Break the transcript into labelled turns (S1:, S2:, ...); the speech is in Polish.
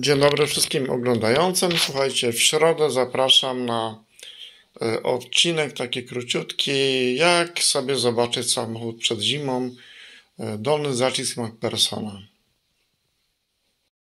S1: Dzień dobry wszystkim oglądającym. Słuchajcie, w środę zapraszam na e, odcinek taki króciutki, jak sobie zobaczyć samochód przed zimą. E, dolny zacisk MacPersona.